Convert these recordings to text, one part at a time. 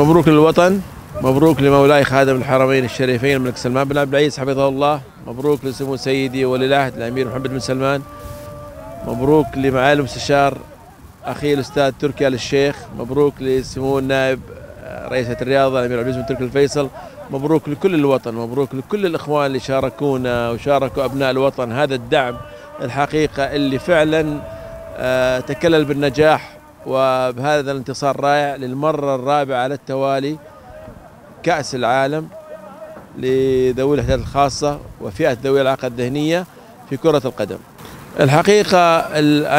مبروك للوطن مبروك لمولاي خادم الحرمين الشريفين الملك سلمان بن عبد العزيز حفظه الله مبروك لسمو سيدي ولي العهد الأمير محمد بن سلمان مبروك لمعالي المستشار أخي الأستاذ تركي آل الشيخ مبروك لسمو النائب رئيسة الرياضة الأمير عبد العزيز بن تركي الفيصل مبروك لكل الوطن مبروك لكل الإخوان اللي شاركونا وشاركوا أبناء الوطن هذا الدعم الحقيقة اللي فعلا آه، تكلل بالنجاح وبهذا الانتصار الرائع للمرة الرابعة على التوالي كأس العالم لذوي الاحتياجات الخاصة وفئة ذوي الإعاقة الذهنية في كرة القدم. الحقيقة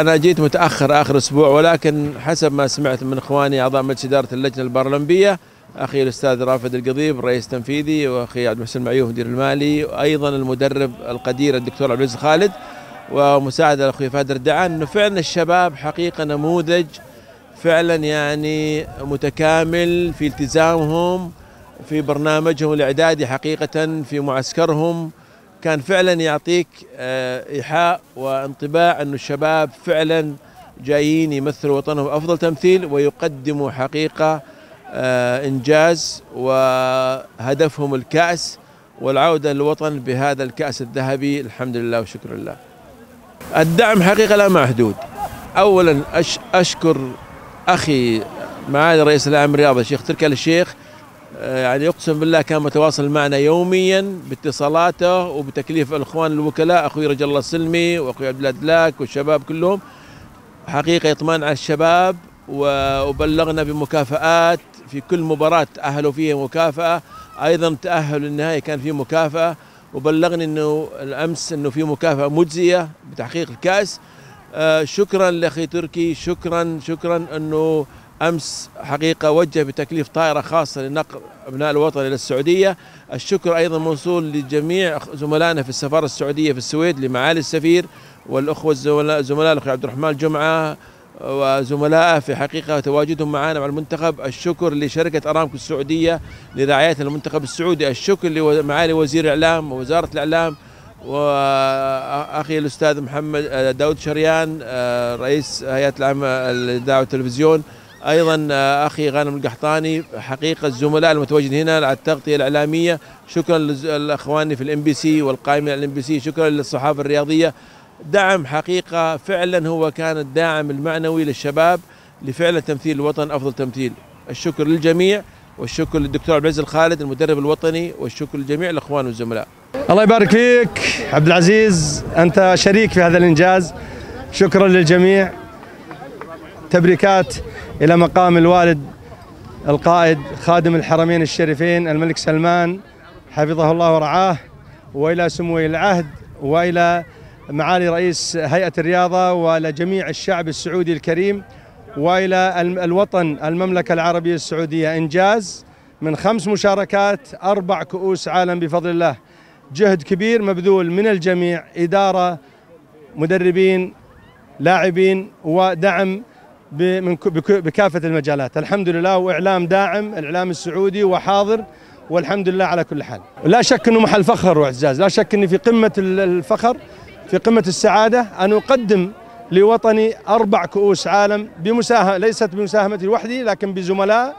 أنا جيت متأخر آخر أسبوع ولكن حسب ما سمعت من إخواني أعضاء مجلس إدارة اللجنة البرلمبية أخي الأستاذ رافد القضيب رئيس تنفيذي وأخي عبد المحسن معيوف مدير المالي وأيضا المدرب القدير الدكتور عبد العزيز خالد ومساعدة أخوي فهد الردعان أنه فعلا الشباب حقيقة نموذج فعلا يعني متكامل في التزامهم في برنامجهم الإعدادي حقيقه في معسكرهم كان فعلا يعطيك آه، إيحاء وانطباع إنه الشباب فعلا جايين يمثلوا وطنهم افضل تمثيل ويقدموا حقيقة آه، إنجاز وهدفهم الكأس والعودة للوطن بهذا الكأس الذهبي الحمد لله والشكر لله. الدعم حقيقة لا محدود. اولا أشكر أخي معالي رئيس الاعلام الرياضي الشيخ تركي الشيخ آه، يعني أقسم بالله كان متواصل معنا يوميا باتصالاته وبتكليف الإخوان الوكلاء أخوي رجل الله السلمي وأخوي عبد الله دلاك والشباب كلهم. حقيقة يطمئن على الشباب وبلغنا بمكافآت في كل مباراة تأهلوا فيها مكافأة. أيضا تأهلوا للنهاية كان في مكافأة وبلغني أنه الأمس أنه في مكافأة مجزية بتحقيق الكأس. شكرا لأخي تركي شكرا شكرا أنه أمس حقيقة وجه بتكليف طائرة خاصة لنقل أبناء الوطن إلى السعودية، الشكر أيضا موصول لجميع زملائنا في السفارة السعودية في السويد لمعالي السفير والأخوة الزملاء زملاء الاخ عبد الرحمن الجمعه وزملائه في حقيقة تواجدهم معنا مع المنتخب، الشكر لشركة أرامكو السعودية لرعاية المنتخب السعودي، الشكر لمعالي وزير الإعلام ووزارة الإعلام وأخي الأستاذ محمد داود شريان رئيس هيئة العامة الاذاعه والتلفزيون. أيضا آه، أخي غانم القحطاني حقيقة الزملاء المتواجدين هنا على التغطية الإعلامية. شكرا لأخواني في ال MBC والقائمين على ال MBC. شكرا للصحافة الرياضية. دعم حقيقة فعلا هو كان الداعم المعنوي للشباب لفعلا تمثيل الوطن أفضل تمثيل. الشكر للجميع. والشكر للدكتور عبد العزيز الخالد المدرب الوطني والشكر لجميع الأخوان والزملاء. الله يبارك فيك عبد العزيز أنت شريك في هذا الإنجاز. شكرا للجميع. تبريكات إلى مقام الوالد القائد خادم الحرمين الشريفين الملك سلمان. حفظه الله ورعاه. وإلى سمو العهد وإلى معالي رئيس هيئة الرياضة وإلى جميع الشعب السعودي الكريم. وإلى الوطن المملكة العربية السعودية. إنجاز من خمس مشاركات أربع كؤوس عالم بفضل الله. جهد كبير مبذول من الجميع إدارة مدربين لاعبين ودعم بكافة المجالات. الحمد لله وإعلام داعم الإعلام السعودي وحاضر والحمد لله على كل حال. لا شك أنه محل فخر واعزاز لا شك أني في قمة الفخر في قمة السعادة. أن أقدم لوطني أربع كؤوس عالم بمساهمة ليست بمساهمتي لوحدي لكن بزملاء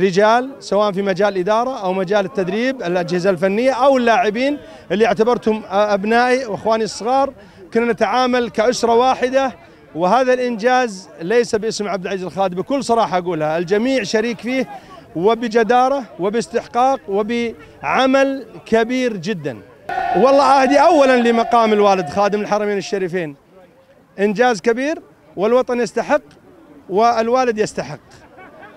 رجال سواء في مجال الإدارة أو مجال التدريب الأجهزة الفنية أو اللاعبين اللي اعتبرتهم أبنائي وأخواني الصغار. كنا نتعامل كأسرة واحدة وهذا الإنجاز ليس باسم عبد العزيز الخالد بكل صراحة أقولها. الجميع شريك فيه وبجدارة وباستحقاق وبعمل كبير جدا. والله أهدي أولا لمقام الوالد خادم الحرمين الشريفين. إنجاز كبير والوطن يستحق والوالد يستحق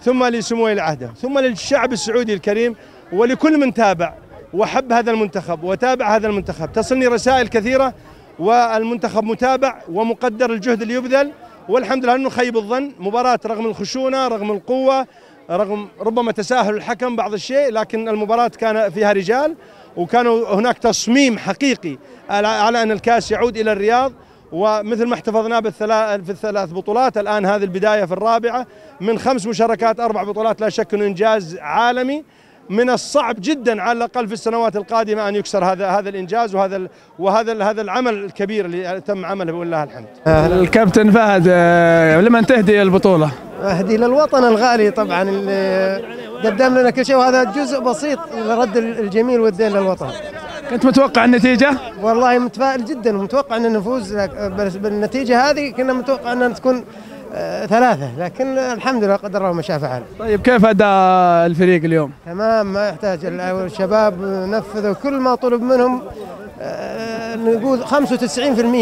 ثم لسمو العهده ثم للشعب السعودي الكريم ولكل من تابع وحب هذا المنتخب وتابع هذا المنتخب. تصلني رسائل كثيرة والمنتخب متابع ومقدر الجهد اللي يبذل والحمد لله إنه خيب الظن. مباراة رغم الخشونة رغم القوة رغم ربما تساهل الحكم بعض الشيء لكن المباراة كان فيها رجال وكان هناك تصميم حقيقي على أن الكاس يعود إلى الرياض. ومثل ما احتفظنا بالثلاث في الثلاث بطولات الآن هذه البداية في الرابعة من خمس مشاركات أربع بطولات لا شك إنه إنجاز عالمي من الصعب جدا على الأقل في السنوات القادمة أن يكسر هذا هذا الإنجاز وهذا وهذا هذا العمل الكبير اللي تم عمله ولله الحمد. الكابتن فهد آه، لمن تهدي البطولة؟ أهدي للوطن الغالي طبعا اللي قدم لنا كل شيء وهذا جزء بسيط لرد الجميل والدين للوطن كنت متوقع النتيجة؟ والله متفائل جدا ومتوقع أن نفوز بس بالنتيجة هذه كنا متوقع ان تكون آه ثلاثة لكن الحمد لله قدر الله ما شاء فعل. طيب كيف أداء الفريق اليوم؟ تمام ما يحتاج الشباب نفذوا كل ما طلب منهم آه نقول 95%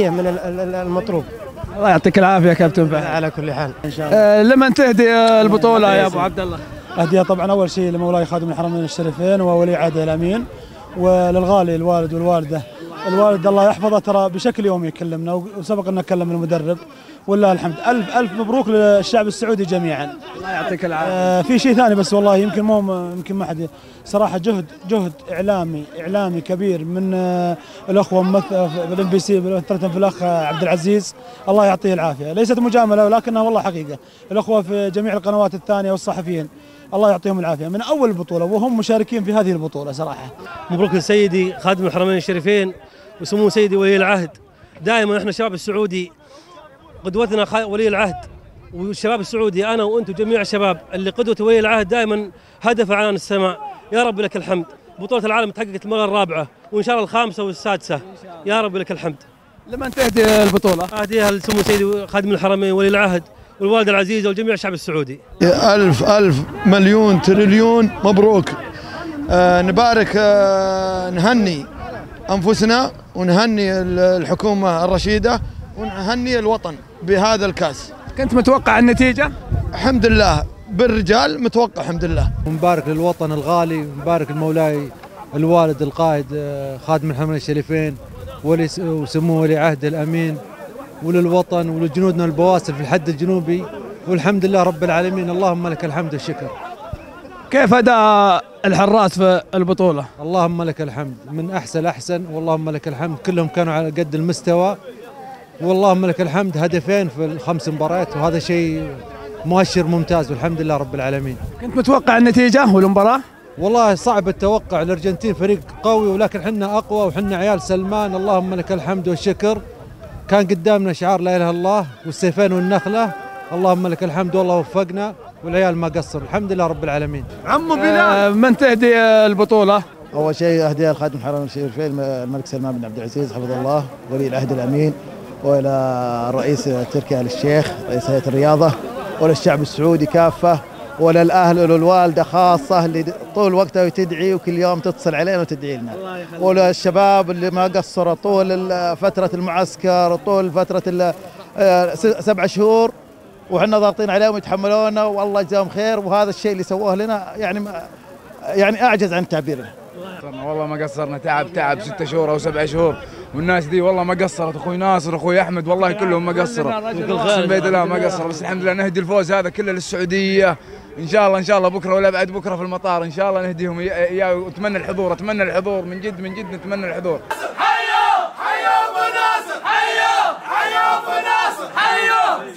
من ال- ال- المطلوب. الله يعطيك العافية كابتن فهد. على كل حال. آه، لمن تهدي البطولة يا أبو عبد الله؟ أهدية طبعا أول شيء لمولاي خادم الحرمين الشريفين وولي عهده الأمين. وللغالي الوالد والوالدة. الوالد الله يحفظه ترى بشكل يومي يكلمنا وسبق أن نكلم المدرب. ولله الحمد. ألف ألف مبروك للشعب السعودي جميعا. الله يعطيك العافية. آه في شيء ثاني بس والله يمكن مو يمكن ما حد صراحة جهد جهد إعلامي إعلامي كبير من آه الأخوة ممثل في الإم بي سي مثلا في الأخ عبد العزيز. الله يعطيه العافية. ليست مجاملة ولكنها والله حقيقة. الأخوة في جميع القنوات الثانية والصحفيين. الله يعطيهم العافية. من أول البطولة وهم مشاركين في هذه البطولة صراحة. مبروك لسيدي خادم الحرمين الشريفين وسمو سيدي ولي العهد. دائما إحنا الشباب السعودي قدوتنا ولي العهد والشباب السعودي أنا وانت وجميع الشباب اللي قدوة ولي العهد دائما هدف عنان السماء. يا رب لك الحمد. بطولة العالم تحققت المرة الرابعة وإن شاء الله الخامسة والسادسة. يا رب لك الحمد. لمن تهدي البطولة؟ أهديها لسمو سيدي خادم الحرمين ولي العهد. والوالدة العزيزة وجميع الشعب السعودي. ألف ألف مليون تريليون مبروك. آه نبارك آه نهني أنفسنا ونهني ال- الحكومة الرشيدة ونهني الوطن بهذا الكاس. كنت متوقع النتيجة؟ الحمد لله. بالرجال متوقع الحمد لله. مبارك للوطن الغالي مبارك لمولاي الوالد القائد آه، خادم الحرمين الشريفين ولي وسمو ولي عهد الأمين وللوطن ولجنودنا البواسل في الحد الجنوبي والحمد لله رب العالمين. اللهم لك الحمد والشكر. كيف أداء الحراس في البطولة؟ اللهم لك الحمد. من أحسن أحسن. واللهم لك الحمد. كلهم كانوا على قد المستوى. واللهم لك الحمد. هدفين في الخمس مباريات. وهذا شيء مؤشر ممتاز. والحمد لله رب العالمين. كنت متوقع النتيجة والمباراة؟ والله صعب التوقع. الأرجنتين فريق قوي. ولكن حنا أقوى. وحنا عيال سلمان. اللهم لك الحمد والشكر. كان قدامنا شعار لا إله إلا الله والسيفين والنخلة. اللهم لك الحمد والله وفقنا والعيال ما قصروا. الحمد لله رب العالمين. آه، من تهدي البطولة؟ أول شيء اهديها لخادم الحرمين الشريفين الملك سلمان بن عبد العزيز حفظه الله ولي العهد الأمين وإلى الرئيس تركي آل الشيخ رئيس هيئة الرياضة وللشعب السعودي كافة. وللأهل وللوالده خاصة اللي طول وقتها تدعي وكل يوم تتصل علينا وتدعي لنا. وللشباب اللي ما قصروا طول فترة المعسكر طول فترة آه، سبع شهور وحنا ضاغطين عليهم يتحملونا والله يجزاهم خير. وهذا الشيء اللي سووه لنا يعني ما يعني أعجز عن تعبيره والله ما قصرنا. تعب تعب. ستة شهور أو سبع شهور. والناس دي والله ما قصرت. أخوي ناصر أخوي أحمد والله كلهم ما قصروا. اقسم بيد الله ما قصروا. بس الحمد لله نهدي الفوز هذا كله للسعودية. إن شاء الله إن شاء الله بكرة ولا بعد بكرة في المطار إن شاء الله نهديهم إياه وأتمنى الحضور أتمنى الحضور من جد من جد نتمنى الحضور. حيوا حيوا أبو ناصر حيوا حيوا أبو ناصر حيوا